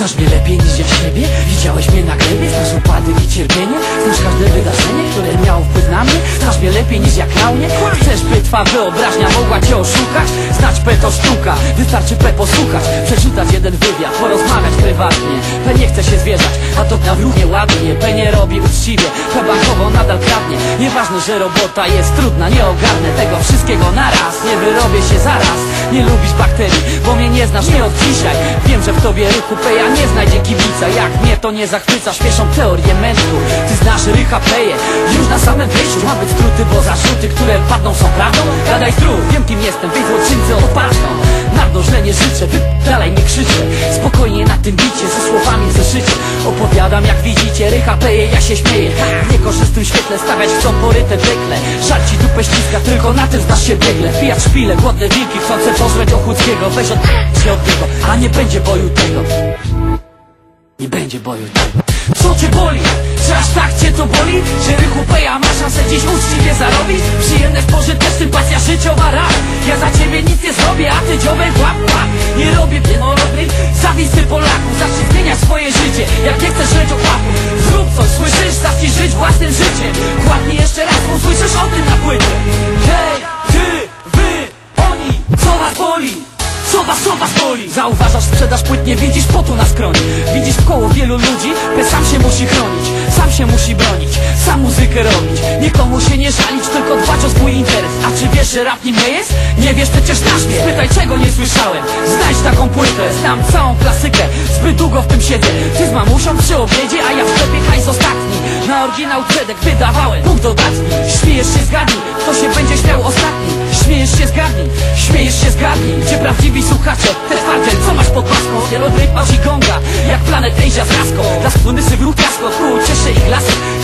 Znasz mnie lepiej niż ja siebie? Widziałeś mnie na glebie? Znasz upadek i cierpienie? Znasz każde wydarzenie, które miało wpływ na mnie? Znasz mnie lepiej niż ja klaunie? Chcesz by twa wyobraźnia mogła cię oszukać? Znać P to sztuka Wystarczy P posłuchać. Przeczytać jeden wywiad Porozmawiać prywatnie. P nie chce się zwierzać A to na równie ładnie. P nie robi uczciwie P bankowo nadal kradnie. Nieważne, że robota jest trudna Nie ogarnę tego wszystkiego naraz Nie wyrobię się zaraz Nie lubisz bakterii Bo mnie nie znasz nie od dzisiaj Że w tobie ruchu Peja nie znajdzie kibica. Jak mnie to nie zachwyca Śpieszą teorię mętku Ty znasz rycha Peje Już na samym wejściu. Ma być skróty, bo zarzuty, które padną są prawdą. Gadaj zdrów, wiem kim jestem Wy złoczyńcy odparzną Nardo źle nie życzę, wy dalej nie krzyczę Spokojnie na tym bicie, ze słowami zeszycie Opowiadam jak widzicie, rycha peje, ja się śmieję. W niekorzystnym świetle stawiać chcą poryte dekle Dupę ściska, tylko na tym znasz się biegle Wbijać szpile, głodne wilki, chcące pożreć Ochódzkiego Weź od się od niego, a nie będzie boju tego nie będzie boju tego Co cię boli? Czy aż tak cię to boli? Że rychu peja ma szansę dziś uczciwie zarobić? Przyjemne spożyte, sympatia życiowa rak Ja za ciebie nic nie zrobię, a ty dziobek łap, łap Nie robię pienorodnych zawisy Polaków Zacznij Zauważasz sprzedaż płyt, nie widzisz potu na skroni Widzisz koło wielu ludzi, by sam się musi chronić Sam się musi bronić, sam muzykę robić. Nikomu się nie żalić, tylko dbać o swój interes. A czy wiesz, że rap nim nie jest? Nie wiesz, przecież nasz mnie. Pytaj czego nie słyszałem, znajdź taką płytę. Znam całą klasykę, zbyt długo w tym siedzę. Ty z mamusią przy obiedzie, a ja w sklepie hajs ostatni. Na oryginał Cedek wydawałem, punkt dodatni. Śmiejesz się, zgadnij, kto się będzie śmiał ostatni. Śmiejesz się, zgadnij, śmiejesz się, zgadnij. Gdzie prawdziwi słuchacze, planet Asia z raską Dla słynny sywru piasko, tu cieszy ich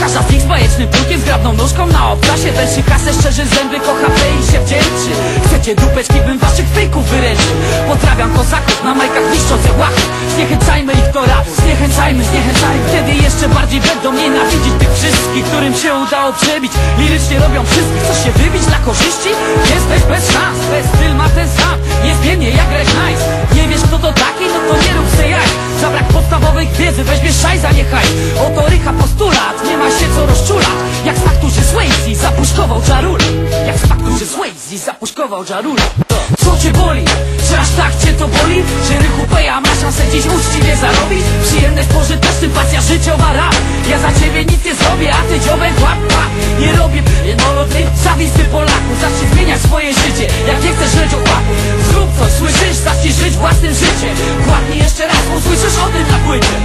Każda z nich z bajecznym plukiem, zgrabną nóżką na obcasie. Węszy kasę, szczerzy zęby, kocha P i się wdzięczy. Chcecie dupeczki, bym waszych fejków wyręczył Pozdrawiam kozaków na majkach niszczących łachów Zniechęcajmy ich do rapu, zniechęcajmy, zniechęcajmy. Wtedy jeszcze bardziej będą nienawidzić tych wszystkich, którym się udało przebić. Lirycznie robią wszystkich, chcesz się wybić dla korzyści? Jesteś bez szans, bez styl ma Co cię boli? Czy aż tak cię to boli? Że rychupeja ma szansę dziś uczciwie zarobić? Przyjemność pożyteczna, sympatia życiowa, rap Ja za ciebie nic nie zrobię, a ty dziobek łap, Nie robię jednoloty, zawisty Polaku Zacznij zmieniać swoje życie, jak nie chcesz żyć opaku Zrób coś, słyszysz? Zacznij żyć własnym życiem Kładnij jeszcze raz, usłyszysz o tym na płycie